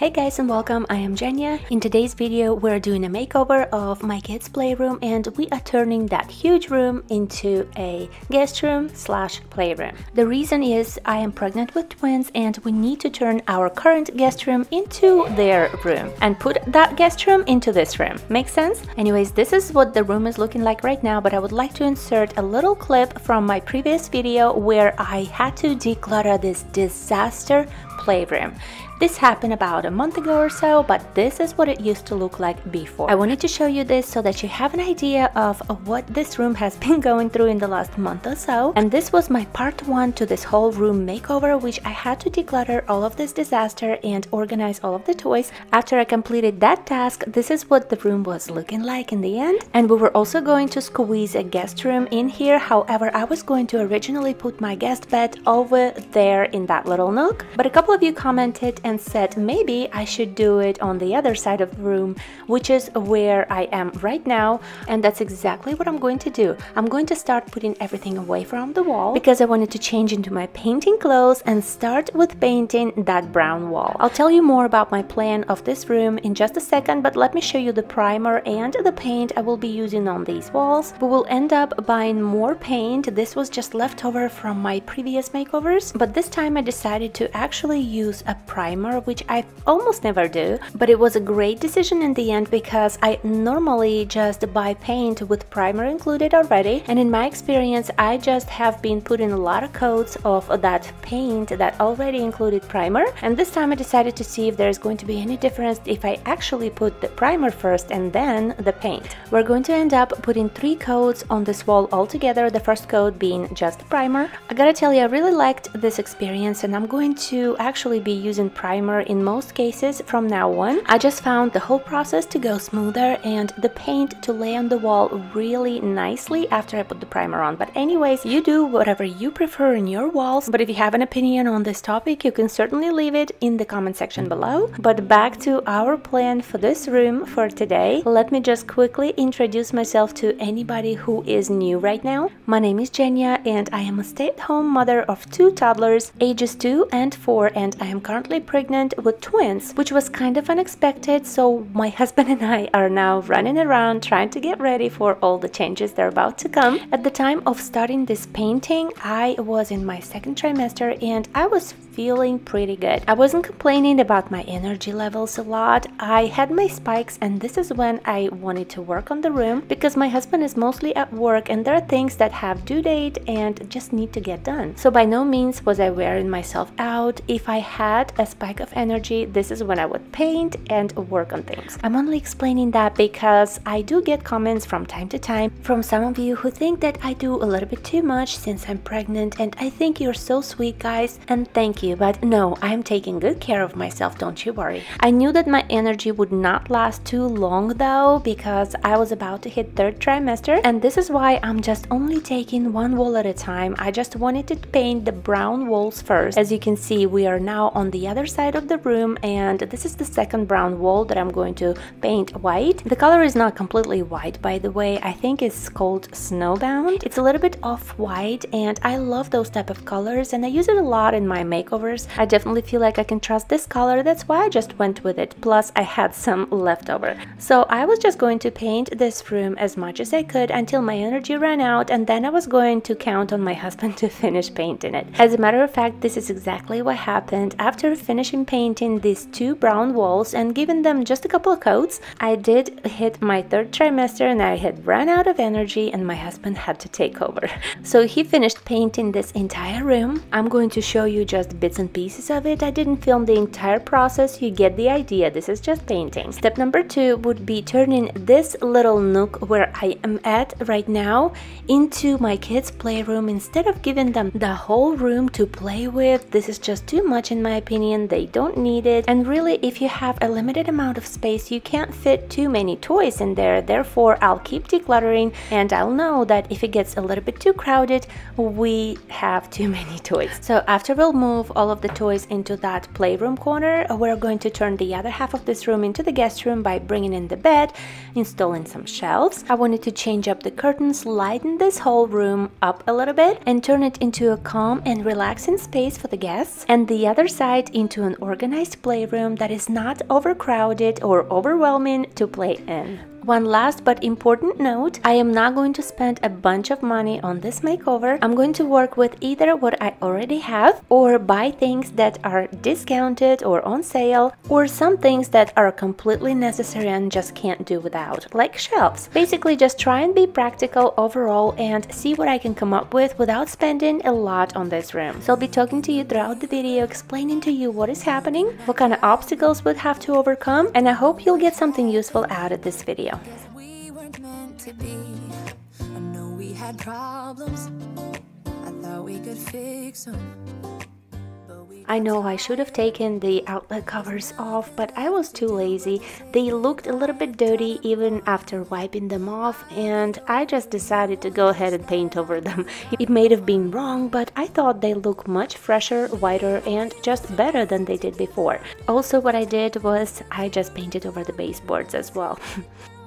Hey guys and welcome, I am Jenia. In today's video we're doing a makeover of my kids playroom and we are turning that huge room into a guest room slash playroom. The reason is I am pregnant with twins and we need to turn our current guest room into their room and put that guest room into this room. Make sense? Anyways, this is what the room is looking like right now but I would like to insert a little clip from my previous video where I had to declutter this disaster playroom. This happened about a month ago or so, but this is what it used to look like before. I wanted to show you this so that you have an idea of what this room has been going through in the last month or so. And this was my part one to this whole room makeover, which I had to declutter all of this disaster and organize all of the toys. After I completed that task, this is what the room was looking like in the end. And we were also going to squeeze a guest room in here. However, I was going to originally put my guest bed over there in that little nook. But a couple of you commented said maybe I should do it on the other side of the room, which is where I am right now. And that's exactly what I'm going to do. I'm going to start putting everything away from the wall because I wanted to change into my painting clothes and start with painting that brown wall. I'll tell you more about my plan of this room in just a second, but let me show you the primer and the paint I will be using on these walls. We will end up buying more paint. This was just leftover from my previous makeovers, but this time I decided to actually use a primer primer, which I almost never do, but it was a great decision in the end because I normally just buy paint with primer included already, and in my experience, I just have been putting a lot of coats of that paint that already included primer, and this time I decided to see if there's going to be any difference if I actually put the primer first and then the paint. We're going to end up putting three coats on this wall altogether, the first coat being just the primer. I gotta tell you, I really liked this experience and I'm going to actually be using primer primer in most cases from now on. I just found the whole process to go smoother and the paint to lay on the wall really nicely after I put the primer on. But anyways, you do whatever you prefer in your walls. But if you have an opinion on this topic, you can certainly leave it in the comment section below. But back to our plan for this room for today. Let me just quickly introduce myself to anybody who is new right now. My name is Jenia and I am a stay-at-home mother of two toddlers, ages 2 and 4 and I am currently pregnant pregnant with twins, which was kind of unexpected. So my husband and I are now running around trying to get ready for all the changes that are about to come. At the time of starting this painting, I was in my second trimester and I was feeling pretty good. I wasn't complaining about my energy levels a lot. I had my spikes and this is when I wanted to work on the room because my husband is mostly at work and there are things that have due date and just need to get done. So by no means was I wearing myself out. If I had a spike of energy, this is when I would paint and work on things. I'm only explaining that because I do get comments from time to time from some of you who think that I do a little bit too much since I'm pregnant and I think you're so sweet guys and thank you but no I'm taking good care of myself don't you worry. I knew that my energy would not last too long though because I was about to hit third trimester and this is why I'm just only taking one wall at a time. I just wanted to paint the brown walls first. As you can see we are now on the other side of the room and this is the second brown wall that I'm going to paint white. The color is not completely white by the way, I think it's called Snowbound. It's a little bit off-white and I love those type of colors and I use it a lot in my I definitely feel like I can trust this color, that's why I just went with it, plus I had some leftover. So I was just going to paint this room as much as I could until my energy ran out and then I was going to count on my husband to finish painting it. As a matter of fact, this is exactly what happened. After finishing painting these two brown walls and giving them just a couple of coats, I did hit my third trimester and I had run out of energy and my husband had to take over. So he finished painting this entire room. I'm going to show you just bits and pieces of it. I didn't film the entire process, you get the idea. This is just painting. Step number two would be turning this little nook where I am at right now into my kids' playroom instead of giving them the whole room to play with. This is just too much in my opinion. They don't need it. And really, if you have a limited amount of space, you can't fit too many toys in there. Therefore, I'll keep decluttering and I'll know that if it gets a little bit too crowded, we have too many toys. So after we'll move move all of the toys into that playroom corner, we're going to turn the other half of this room into the guest room by bringing in the bed, installing some shelves. I wanted to change up the curtains, lighten this whole room up a little bit, and turn it into a calm and relaxing space for the guests, and the other side into an organized playroom that is not overcrowded or overwhelming to play in. One last but important note, I am not going to spend a bunch of money on this makeover. I'm going to work with either what I already have or buy things that are discounted or on sale or some things that are completely necessary and just can't do without, like shelves. Basically just try and be practical overall and see what I can come up with without spending a lot on this room. So I'll be talking to you throughout the video, explaining to you what is happening, what kind of obstacles we'd have to overcome, and I hope you'll get something useful out of this video We weren't meant to be. I know we had problems. I thought we could fix them. I know I should have taken the outlet covers off, but I was too lazy. They looked a little bit dirty even after wiping them off, and I just decided to go ahead and paint over them. It may have been wrong, but I thought they look much fresher, whiter, and just better than they did before. Also, what I did was I just painted over the baseboards as well.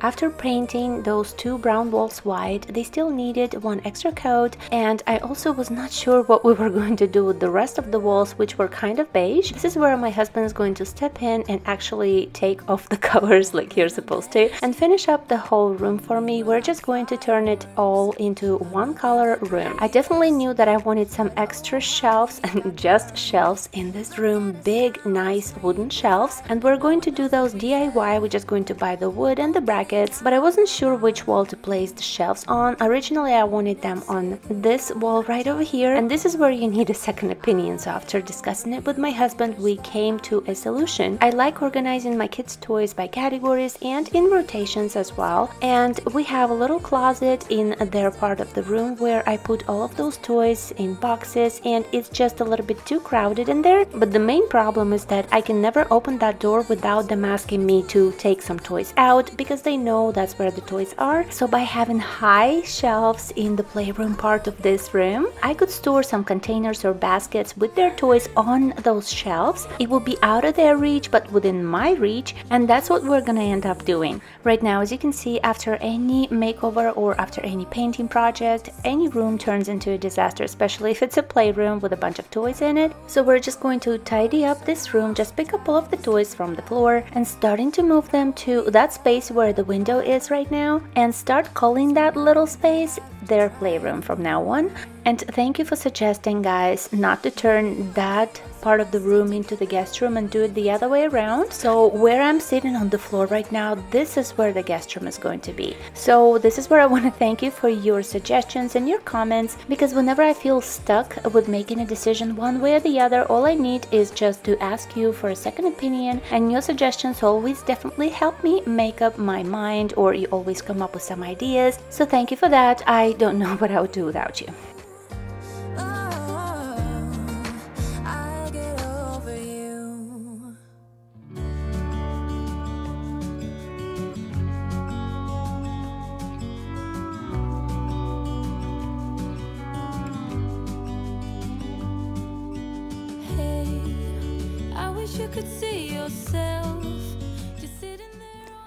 After painting those two brown walls white, they still needed one extra coat and I also was not sure what we were going to do with the rest of the walls which were kind of beige. This is where my husband is going to step in and actually take off the covers like you're supposed to and finish up the whole room for me. We're just going to turn it all into one color room. I definitely knew that I wanted some extra shelves and just shelves in this room, big nice wooden shelves and we're going to do those DIY. We're just going to buy the wood and the but I wasn't sure which wall to place the shelves on. Originally I wanted them on this wall right over here and this is where you need a second opinion so after discussing it with my husband we came to a solution. I like organizing my kids toys by categories and in rotations as well and we have a little closet in their part of the room where I put all of those toys in boxes and it's just a little bit too crowded in there but the main problem is that I can never open that door without them asking me to take some toys out because they know that's where the toys are. So by having high shelves in the playroom part of this room, I could store some containers or baskets with their toys on those shelves. It would be out of their reach but within my reach and that's what we're gonna end up doing. Right now as you can see after any makeover or after any painting project, any room turns into a disaster especially if it's a playroom with a bunch of toys in it. So we're just going to tidy up this room, just pick up all of the toys from the floor and starting to move them to that space where the window is right now and start calling that little space their playroom from now on. And thank you for suggesting guys not to turn that part of the room into the guest room and do it the other way around. So where I'm sitting on the floor right now, this is where the guest room is going to be. So this is where I want to thank you for your suggestions and your comments because whenever I feel stuck with making a decision one way or the other, all I need is just to ask you for a second opinion and your suggestions always definitely help me make up my mind or you always come up with some ideas. So thank you for that. I don't know what I would do without you.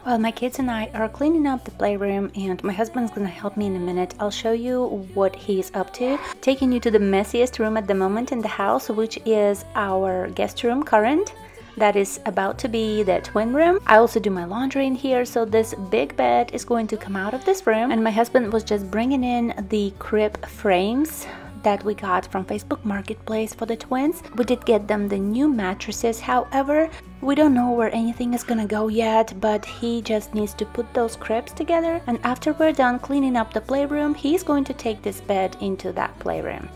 Well, my kids and I are cleaning up the playroom and my husband's gonna help me in a minute. I'll show you what he's up to. Taking you to the messiest room at the moment in the house, which is our guest room current that is about to be the twin room. I also do my laundry in here, so this big bed is going to come out of this room. And my husband was just bringing in the crib frames that we got from Facebook Marketplace for the twins. We did get them the new mattresses, however, we don't know where anything is gonna go yet, but he just needs to put those cribs together and after we're done cleaning up the playroom, he's going to take this bed into that playroom.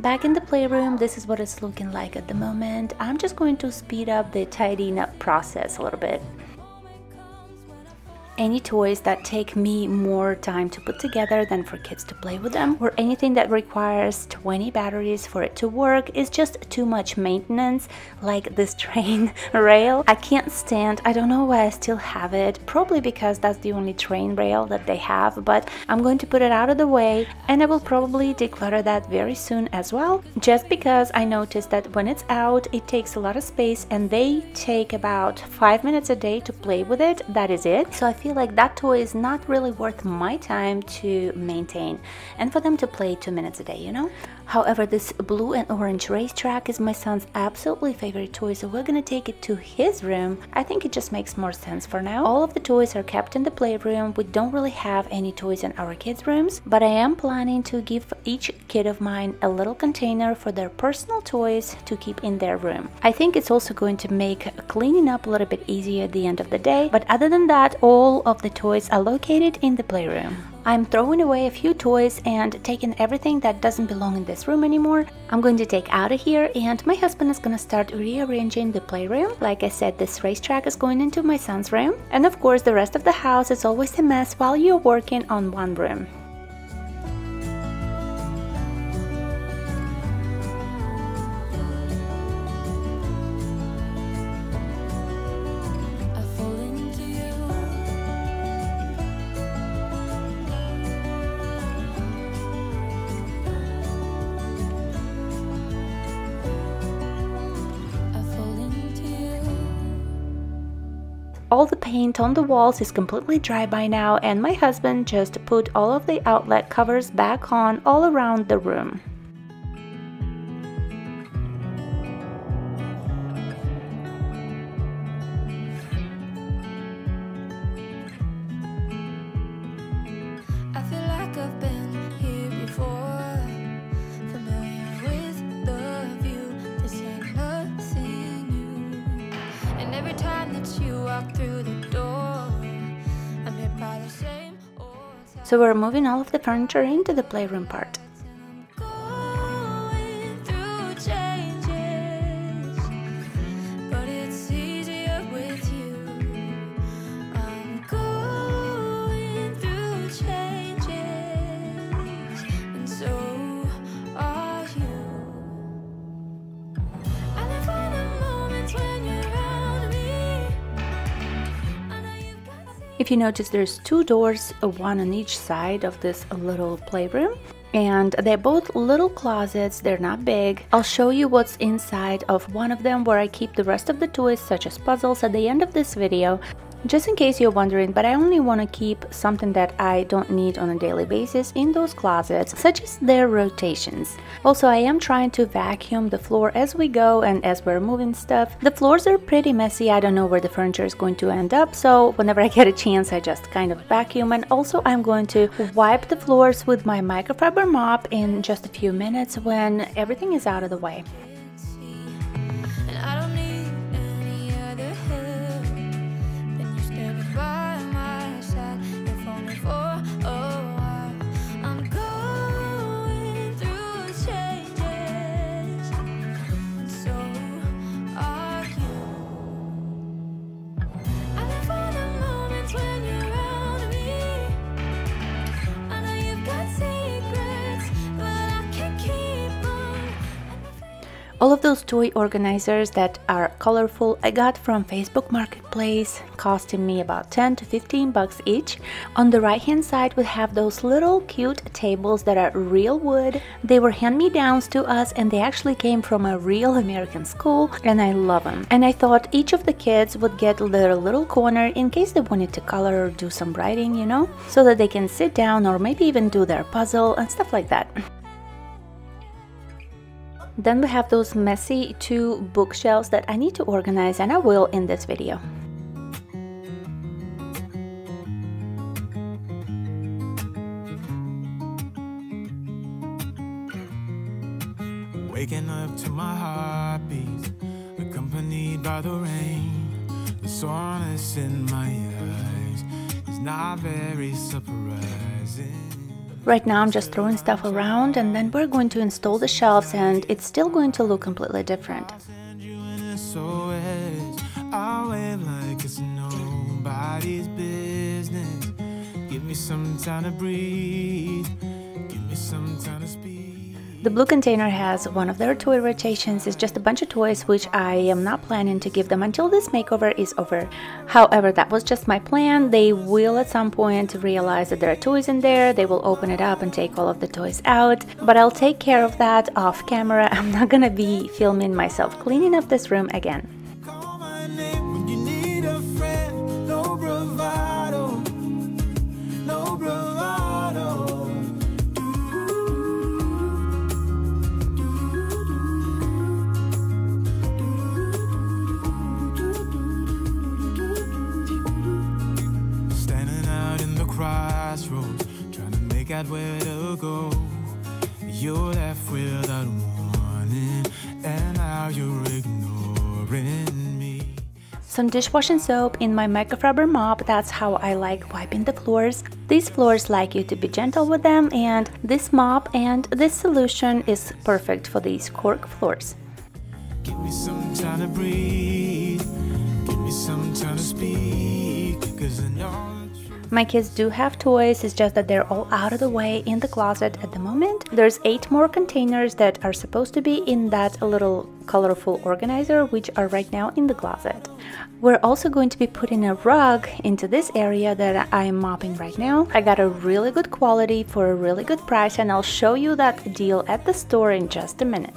Back in the playroom, this is what it's looking like at the moment. I'm just going to speed up the tidying up process a little bit. Any toys that take me more time to put together than for kids to play with them or anything that requires 20 batteries for it to work is just too much maintenance like this train rail. I can't stand, I don't know why I still have it, probably because that's the only train rail that they have, but I'm going to put it out of the way and I will probably declutter that very soon as well, just because I noticed that when it's out, it takes a lot of space and they take about five minutes a day to play with it. That is it. So I feel like that toy is not really worth my time to maintain and for them to play two minutes a day, you know? However, this blue and orange racetrack is my son's absolutely favorite toy, so we're gonna take it to his room. I think it just makes more sense for now. All of the toys are kept in the playroom. We don't really have any toys in our kids' rooms, but I am planning to give each kid of mine a little container for their personal toys to keep in their room. I think it's also going to make cleaning up a little bit easier at the end of the day, but other than that, all of the toys are located in the playroom. I'm throwing away a few toys and taking everything that doesn't belong in this room anymore. I'm going to take out of here and my husband is gonna start rearranging the playroom. Like I said, this racetrack is going into my son's room. And of course, the rest of the house is always a mess while you're working on one room. Paint on the walls is completely dry by now and my husband just put all of the outlet covers back on all around the room. So we're moving all of the furniture into the playroom part. You notice, there's two doors, one on each side of this little playroom and they're both little closets. They're not big. I'll show you what's inside of one of them where i keep the rest of the toys such as puzzles. At the end of this video just in case you're wondering, but I only want to keep something that I don't need on a daily basis in those closets, such as their rotations. Also, I am trying to vacuum the floor as we go and as we're moving stuff. The floors are pretty messy, I don't know where the furniture is going to end up, so whenever I get a chance, I just kind of vacuum. And also, I'm going to wipe the floors with my microfiber mop in just a few minutes when everything is out of the way. All of those toy organizers that are colorful I got from Facebook Marketplace, costing me about 10 to 15 bucks each. On the right hand side we have those little cute tables that are real wood. They were hand-me-downs to us and they actually came from a real American school and I love them. And I thought each of the kids would get their little corner in case they wanted to color or do some writing, you know, so that they can sit down or maybe even do their puzzle and stuff like that. Then we have those messy two bookshelves that I need to organize and I will in this video. Waking up to my heartbeat, accompanied by the rain. The soreness in my eyes is not very surprising. Right now I'm just throwing stuff around and then we're going to install the shelves and it's still going to look completely different. some time to breathe. Give me some time to speak. The blue container has one of their toy rotations, it's just a bunch of toys which I am not planning to give them until this makeover is over. However, that was just my plan, they will at some point realize that there are toys in there, they will open it up and take all of the toys out, but I'll take care of that off camera, I'm not gonna be filming myself cleaning up this room again. Where to go. You're left without warning, and now you're ignoring me. Some dishwashing soap in my microfiber mop, that's how I like wiping the floors. These floors like you to be gentle with them and this mop and this solution is perfect for these cork floors. Give me some time to breathe, give me some time to speak, cause I know my kids do have toys, it's just that they're all out of the way in the closet at the moment. There's eight more containers that are supposed to be in that little colorful organizer, which are right now in the closet. We're also going to be putting a rug into this area that I'm mopping right now. I got a really good quality for a really good price and I'll show you that deal at the store in just a minute.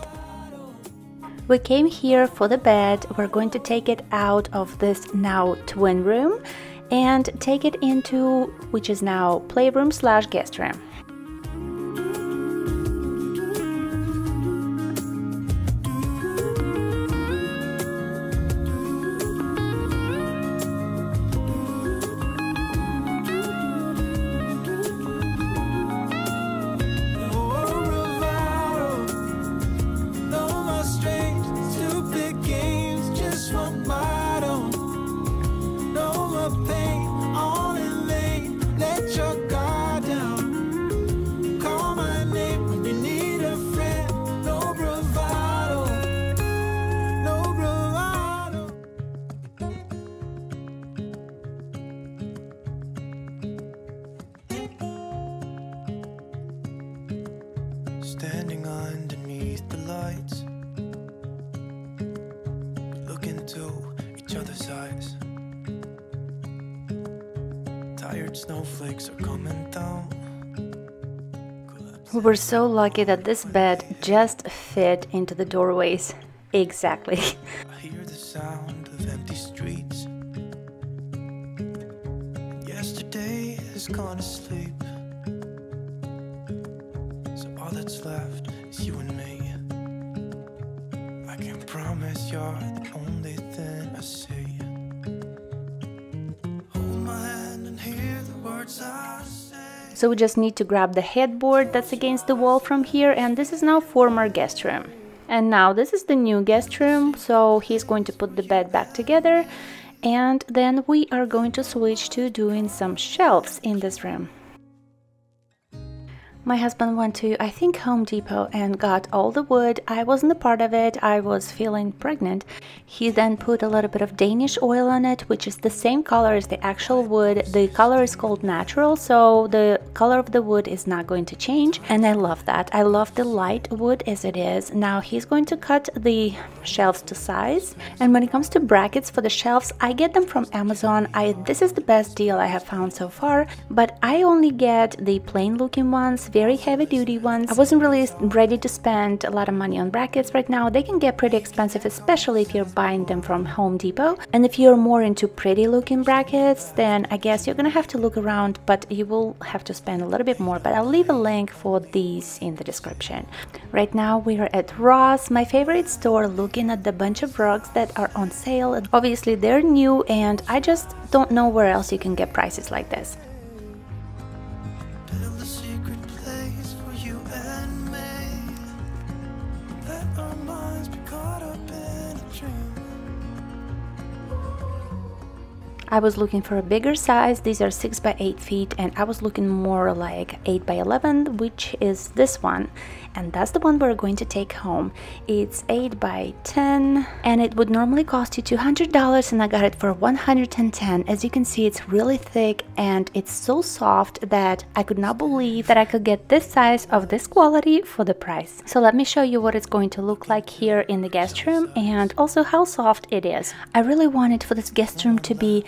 We came here for the bed, we're going to take it out of this now twin room and take it into which is now playroom slash guest room. We were so lucky that this bed just fit into the doorways. Exactly. So we just need to grab the headboard that's against the wall from here and this is now former guest room. And now this is the new guest room, so he's going to put the bed back together and then we are going to switch to doing some shelves in this room. My husband went to, I think, Home Depot and got all the wood. I wasn't a part of it, I was feeling pregnant. He then put a little bit of Danish oil on it, which is the same color as the actual wood. The color is called natural, so the color of the wood is not going to change. And I love that. I love the light wood as it is. Now he's going to cut the shelves to size. And when it comes to brackets for the shelves, I get them from Amazon. I This is the best deal I have found so far, but I only get the plain looking ones very heavy duty ones. I wasn't really ready to spend a lot of money on brackets right now. They can get pretty expensive, especially if you're buying them from Home Depot. And if you're more into pretty looking brackets, then I guess you're gonna have to look around, but you will have to spend a little bit more. But I'll leave a link for these in the description. Right now we are at Ross, my favorite store, looking at the bunch of rugs that are on sale. Obviously they're new and I just don't know where else you can get prices like this. I was looking for a bigger size. These are 6 by 8 feet and I was looking more like 8 by 11 which is this one and that's the one we're going to take home. It's 8 by 10 and it would normally cost you $200 and I got it for 110 As you can see it's really thick and it's so soft that I could not believe that I could get this size of this quality for the price. So let me show you what it's going to look like here in the guest room and also how soft it is. I really wanted for this guest room to be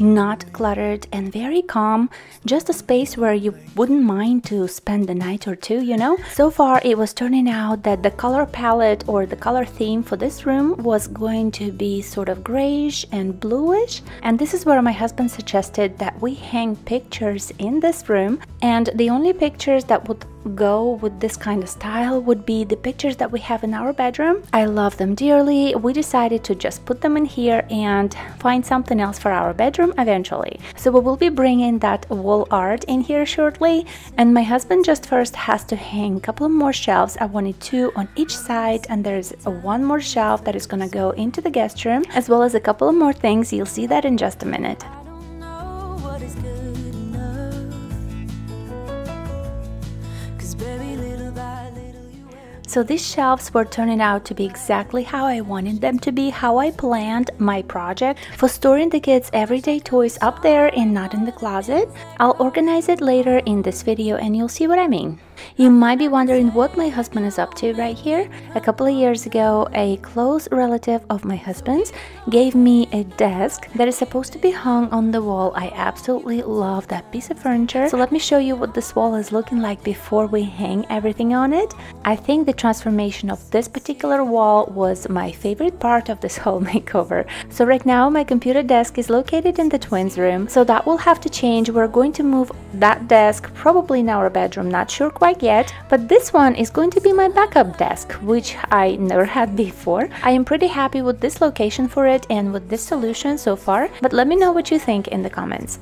not cluttered and very calm, just a space where you wouldn't mind to spend a night or two, you know? So far it was turning out that the color palette or the color theme for this room was going to be sort of grayish and bluish and this is where my husband suggested that we hang pictures in this room and the only pictures that would go with this kind of style would be the pictures that we have in our bedroom. I love them dearly. We decided to just put them in here and find something else for our bedroom eventually. So we will be bringing that wall art in here shortly and my husband just first has to hang a couple more shelves. I wanted two on each side and there's one more shelf that is gonna go into the guest room as well as a couple of more things. You'll see that in just a minute. So these shelves were turning out to be exactly how I wanted them to be, how I planned my project for storing the kids' everyday toys up there and not in the closet. I'll organize it later in this video and you'll see what I mean. You might be wondering what my husband is up to right here. A couple of years ago, a close relative of my husband's gave me a desk that is supposed to be hung on the wall. I absolutely love that piece of furniture. So let me show you what this wall is looking like before we hang everything on it. I think the transformation of this particular wall was my favorite part of this whole makeover. So right now my computer desk is located in the twins room. So that will have to change. We're going to move that desk probably in our bedroom, not sure quite yet, but this one is going to be my backup desk, which I never had before. I am pretty happy with this location for it and with this solution so far, but let me know what you think in the comments.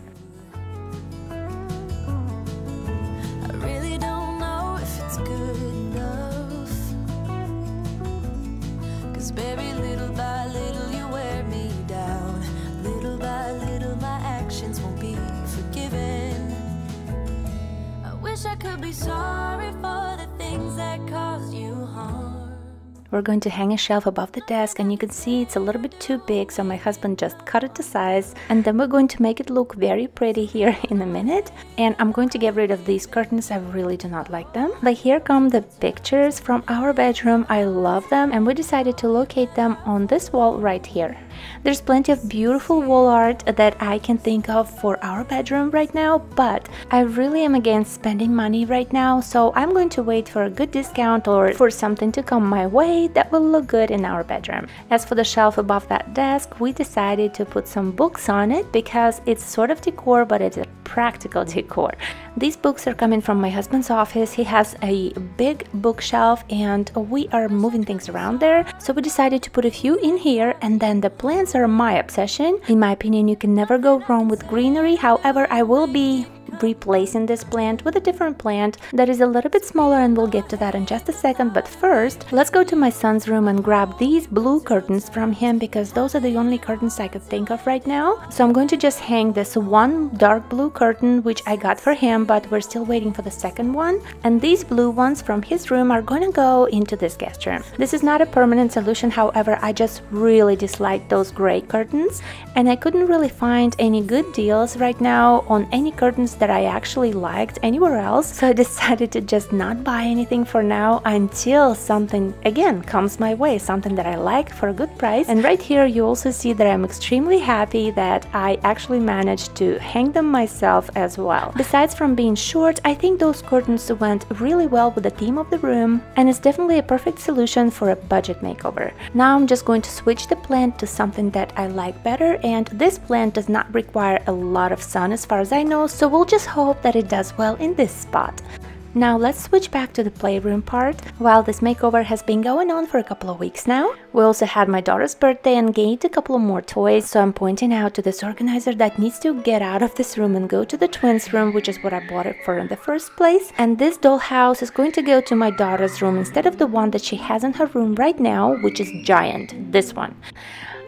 wish I could be sorry for the things that caused you harm. We're going to hang a shelf above the desk and you can see it's a little bit too big so my husband just cut it to size. And then we're going to make it look very pretty here in a minute. And I'm going to get rid of these curtains. I really do not like them. But here come the pictures from our bedroom. I love them and we decided to locate them on this wall right here. There's plenty of beautiful wall art that I can think of for our bedroom right now, but I really am against spending money right now, so I'm going to wait for a good discount or for something to come my way that will look good in our bedroom. As for the shelf above that desk, we decided to put some books on it because it's sort of decor, but it's a practical decor. These books are coming from my husband's office. He has a big bookshelf and we are moving things around there. So we decided to put a few in here and then the plants are my obsession. In my opinion, you can never go wrong with greenery. However, I will be replacing this plant with a different plant that is a little bit smaller and we'll get to that in just a second. But first let's go to my son's room and grab these blue curtains from him because those are the only curtains I could think of right now. So I'm going to just hang this one dark blue curtain which I got for him but we're still waiting for the second one. And these blue ones from his room are gonna go into this guest room. This is not a permanent solution however I just really dislike those gray curtains and I couldn't really find any good deals right now on any curtains that I actually liked anywhere else, so I decided to just not buy anything for now until something again comes my way, something that I like for a good price. And right here you also see that I'm extremely happy that I actually managed to hang them myself as well. Besides from being short, I think those curtains went really well with the theme of the room and it's definitely a perfect solution for a budget makeover. Now I'm just going to switch the plant to something that I like better and this plant does not require a lot of sun as far as I know so we'll just hope that it does well in this spot. Now let's switch back to the playroom part. While this makeover has been going on for a couple of weeks now, we also had my daughter's birthday and gained a couple of more toys, so I'm pointing out to this organizer that needs to get out of this room and go to the twins room, which is what I bought it for in the first place. And this dollhouse is going to go to my daughter's room instead of the one that she has in her room right now, which is giant, this one.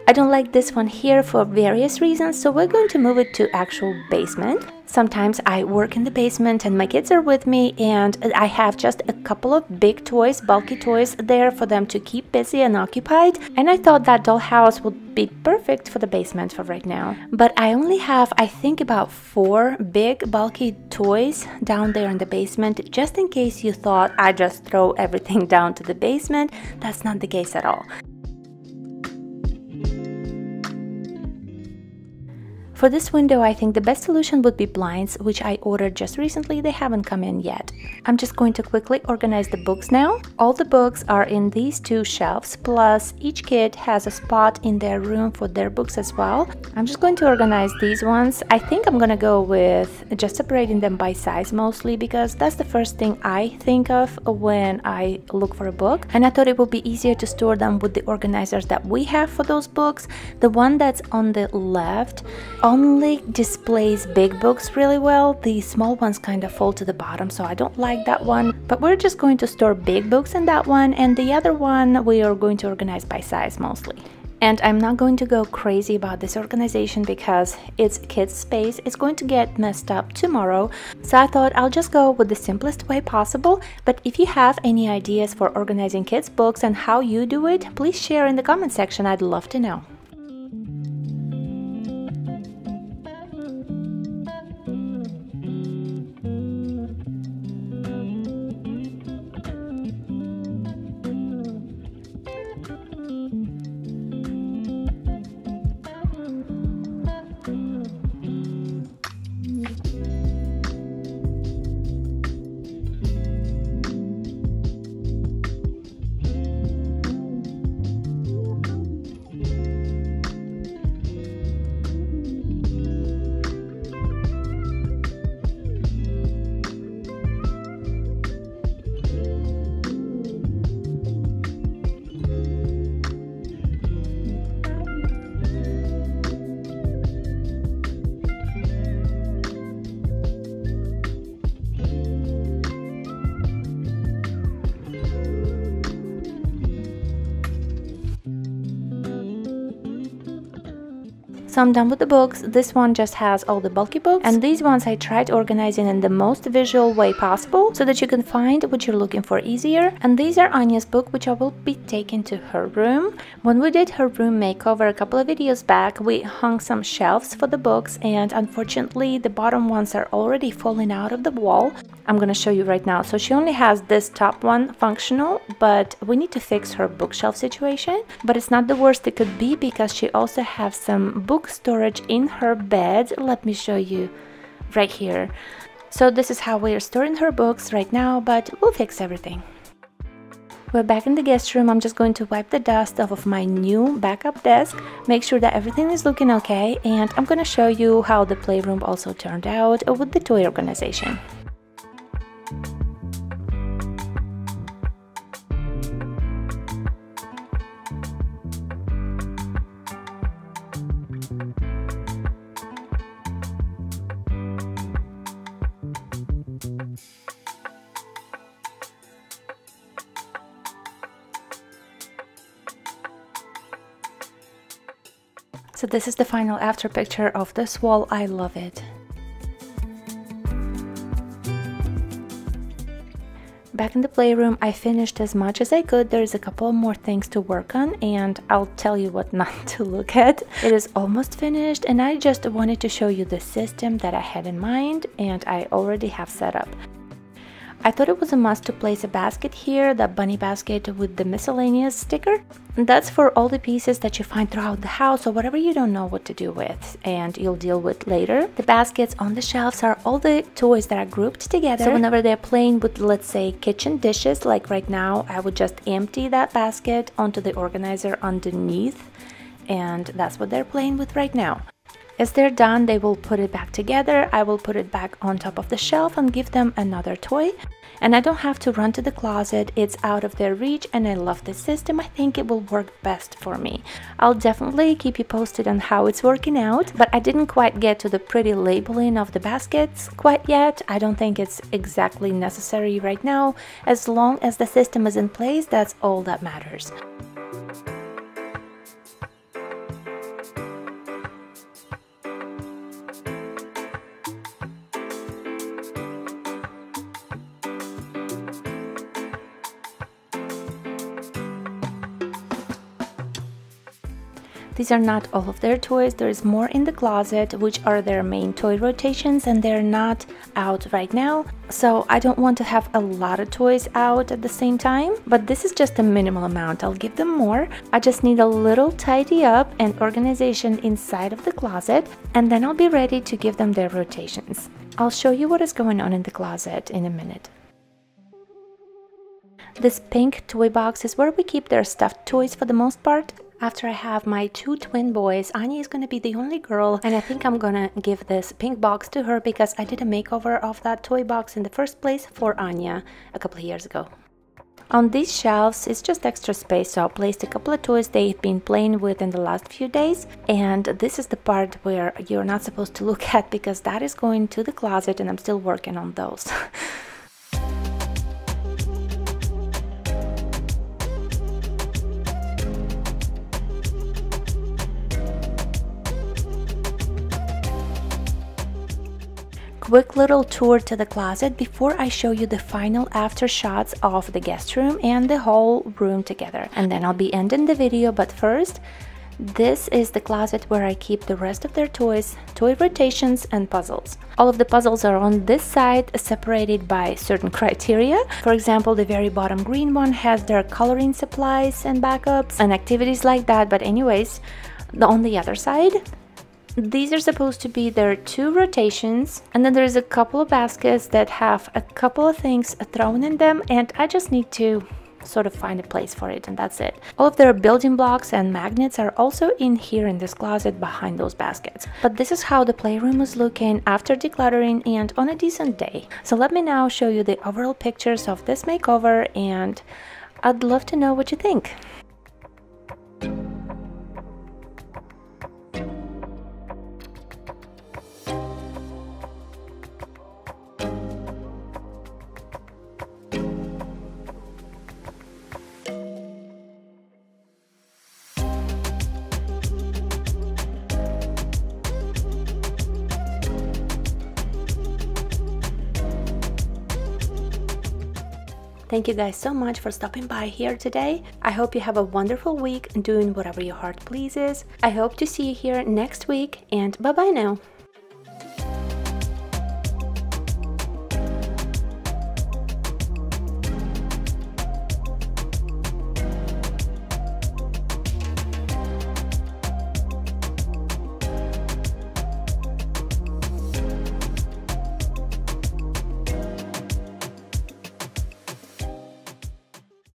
I don't like this one here for various reasons, so we're going to move it to actual basement. Sometimes I work in the basement and my kids are with me and I have just a couple of big toys, bulky toys there for them to keep busy and occupied. And I thought that dollhouse would be perfect for the basement for right now. But I only have, I think, about four big bulky toys down there in the basement, just in case you thought I just throw everything down to the basement. That's not the case at all. For this window, I think the best solution would be blinds, which I ordered just recently. They haven't come in yet. I'm just going to quickly organize the books now. All the books are in these two shelves, plus each kid has a spot in their room for their books as well. I'm just going to organize these ones. I think I'm gonna go with just separating them by size mostly because that's the first thing I think of when I look for a book. And I thought it would be easier to store them with the organizers that we have for those books. The one that's on the left only displays big books really well. The small ones kind of fall to the bottom, so I don't like that one. But we're just going to store big books in that one, and the other one we are going to organize by size mostly. And I'm not going to go crazy about this organization because it's kids' space. It's going to get messed up tomorrow. So I thought I'll just go with the simplest way possible. But if you have any ideas for organizing kids' books and how you do it, please share in the comment section. I'd love to know. So I'm done with the books. This one just has all the bulky books. And these ones I tried organizing in the most visual way possible so that you can find what you're looking for easier. And these are Anya's book, which I will be taking to her room. When we did her room makeover a couple of videos back, we hung some shelves for the books and unfortunately the bottom ones are already falling out of the wall. I'm gonna show you right now. So she only has this top one functional, but we need to fix her bookshelf situation. But it's not the worst it could be because she also has some storage in her bed. Let me show you right here. So this is how we are storing her books right now, but we'll fix everything. We're back in the guest room. I'm just going to wipe the dust off of my new backup desk, make sure that everything is looking okay, and I'm gonna show you how the playroom also turned out with the toy organization. This is the final after picture of this wall. I love it. Back in the playroom, I finished as much as I could. There's a couple more things to work on and I'll tell you what not to look at. It is almost finished and I just wanted to show you the system that I had in mind and I already have set up. I thought it was a must to place a basket here, the bunny basket with the miscellaneous sticker. That's for all the pieces that you find throughout the house or whatever you don't know what to do with and you'll deal with later. The baskets on the shelves are all the toys that are grouped together. So whenever they're playing with, let's say, kitchen dishes, like right now, I would just empty that basket onto the organizer underneath and that's what they're playing with right now. As they're done, they will put it back together. I will put it back on top of the shelf and give them another toy. And I don't have to run to the closet. It's out of their reach and I love this system. I think it will work best for me. I'll definitely keep you posted on how it's working out, but I didn't quite get to the pretty labeling of the baskets quite yet. I don't think it's exactly necessary right now. As long as the system is in place, that's all that matters. These are not all of their toys, there's more in the closet, which are their main toy rotations, and they're not out right now. So I don't want to have a lot of toys out at the same time, but this is just a minimal amount. I'll give them more. I just need a little tidy up and organization inside of the closet, and then I'll be ready to give them their rotations. I'll show you what is going on in the closet in a minute. This pink toy box is where we keep their stuffed toys for the most part. After I have my two twin boys, Anya is gonna be the only girl and I think I'm gonna give this pink box to her because I did a makeover of that toy box in the first place for Anya a couple of years ago. On these shelves, it's just extra space, so I placed a couple of toys they've been playing with in the last few days. And this is the part where you're not supposed to look at because that is going to the closet and I'm still working on those. quick little tour to the closet before I show you the final after shots of the guest room and the whole room together. And then I'll be ending the video, but first, this is the closet where I keep the rest of their toys, toy rotations and puzzles. All of the puzzles are on this side separated by certain criteria. For example, the very bottom green one has their coloring supplies and backups and activities like that. But anyways, on the other side, these are supposed to be their two rotations and then there's a couple of baskets that have a couple of things thrown in them and I just need to sort of find a place for it and that's it. All of their building blocks and magnets are also in here in this closet behind those baskets. But this is how the playroom is looking after decluttering and on a decent day. So let me now show you the overall pictures of this makeover and I'd love to know what you think. Thank you guys so much for stopping by here today. I hope you have a wonderful week doing whatever your heart pleases. I hope to see you here next week and bye bye now.